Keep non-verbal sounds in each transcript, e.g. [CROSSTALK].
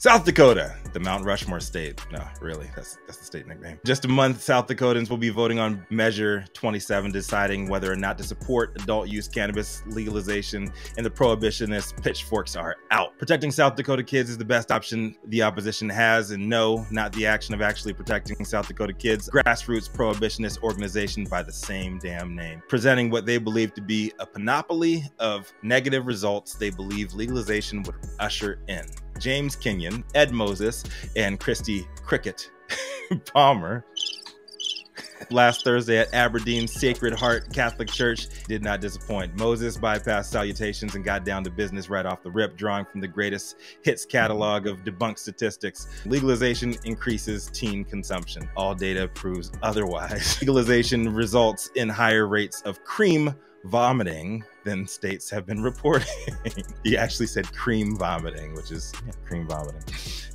South Dakota, the Mount Rushmore state. No, really, that's that's the state nickname. Just a month, South Dakotans will be voting on Measure 27, deciding whether or not to support adult use cannabis legalization, and the prohibitionist pitchforks are out. Protecting South Dakota kids is the best option the opposition has, and no, not the action of actually protecting South Dakota kids. Grassroots prohibitionist organization by the same damn name, presenting what they believe to be a panoply of negative results they believe legalization would usher in. James Kinyon, Ed Moses, and Christy Cricket [LAUGHS] Palmer last Thursday at Aberdeen Sacred Heart Catholic Church did not disappoint. Moses bypassed salutations and got down to business right off the rip, drawing from the greatest hits catalog of debunked statistics. Legalization increases teen consumption. All data proves otherwise. [LAUGHS] Legalization results in higher rates of cream vomiting than states have been reporting. [LAUGHS] he actually said cream vomiting, which is yeah, cream vomiting.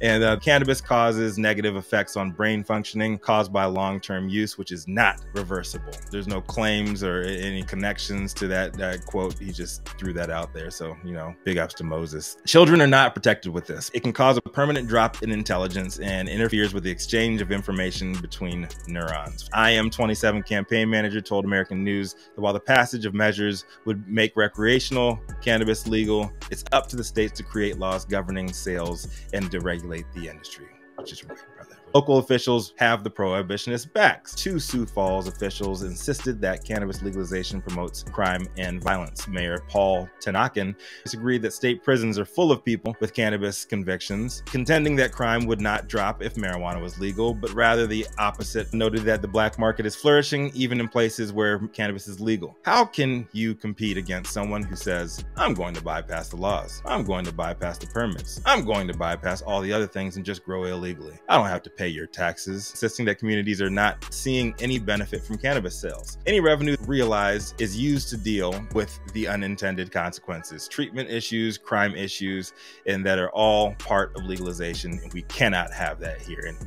And uh, cannabis causes negative effects on brain functioning caused by long term use, which is not reversible. There's no claims or any connections to that, that quote. He just threw that out there. So, you know, big ups to Moses. Children are not protected with this. It can cause a permanent drop in intelligence and interferes with the exchange of information between neurons. I am 27 campaign manager told American News that while the passage of measures would make recreational cannabis legal, it's up to the states to create laws governing sales and to regulate the industry, which is right, brother. Local officials have the prohibitionist backs. Two Sioux Falls officials insisted that cannabis legalization promotes crime and violence. Mayor Paul TenHaken disagreed that state prisons are full of people with cannabis convictions, contending that crime would not drop if marijuana was legal, but rather the opposite, noted that the black market is flourishing even in places where cannabis is legal. How can you compete against someone who says, I'm going to bypass the laws, I'm going to bypass the permits, I'm going to bypass all the other things and just grow illegally? I don't have to pay pay your taxes, insisting that communities are not seeing any benefit from cannabis sales. Any revenue realized is used to deal with the unintended consequences, treatment issues, crime issues, and that are all part of legalization. And we cannot have that here. And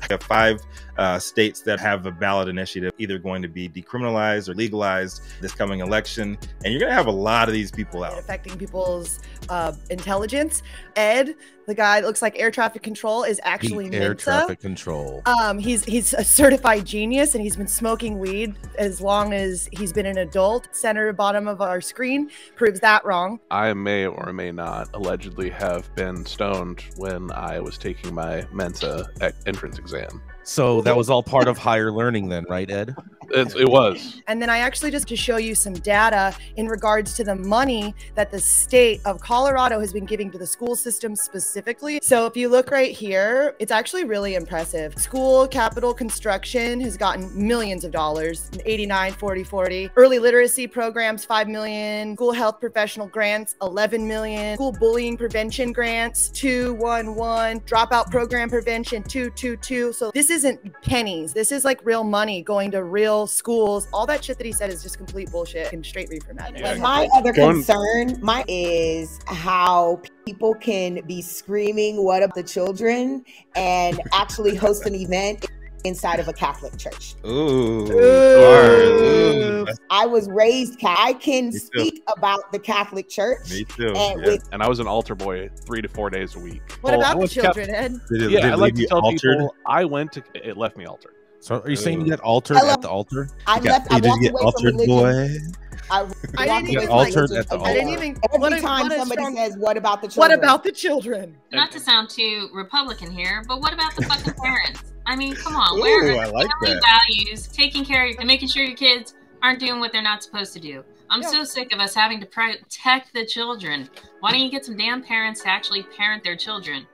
[LAUGHS] I have five uh, states that have a ballot initiative either going to be decriminalized or legalized this coming election. And you're going to have a lot of these people out. Affecting people's uh, intelligence. Ed, the guy that looks like air traffic control is actually air Mensa. traffic control. Um, he's he's a certified genius, and he's been smoking weed as long as he's been an adult. Center bottom of our screen proves that wrong. I may or may not allegedly have been stoned when I was taking my Mensa entrance exam. So that was all part of higher learning, then, right, Ed? It, it, was. And then I actually just to show you some data in regards to the money that the state of Colorado has been giving to the school system specifically. So if you look right here, it's actually really impressive. School capital construction has gotten millions of dollars 89, 40, 40. Early literacy programs, 5 million. School health professional grants, 11 million. School bullying prevention grants, 211. Dropout program prevention, 222. So this is isn't pennies. This is like real money going to real schools. All that shit that he said is just complete bullshit and straight reefer madness. Yeah. My other concern, my is how people can be screaming "What up the children" and actually host an event inside of a Catholic church. Ooh. Ooh. I was raised I can speak about the Catholic Church. Me too. And, yeah. with, and I was an altar boy three to four days a week. What oh, about the children, Ed? Did it, yeah, did I like to tell altered? people I went to it left me altered. So are you saying you got altered at the altar? I you left. Got, I walked get away altered, from boy. I, I didn't even altered at the I didn't even. Every what time what somebody strong, says, "What about the children?" What about the children? Not to sound too Republican here, but what about the fucking [LAUGHS] parents? I mean, come on. Where are I like family that. values, taking care of and making sure your kids aren't doing what they're not supposed to do? I'm Yeah. so sick of us having to protect the children. Why don't you get some damn parents to actually parent their children?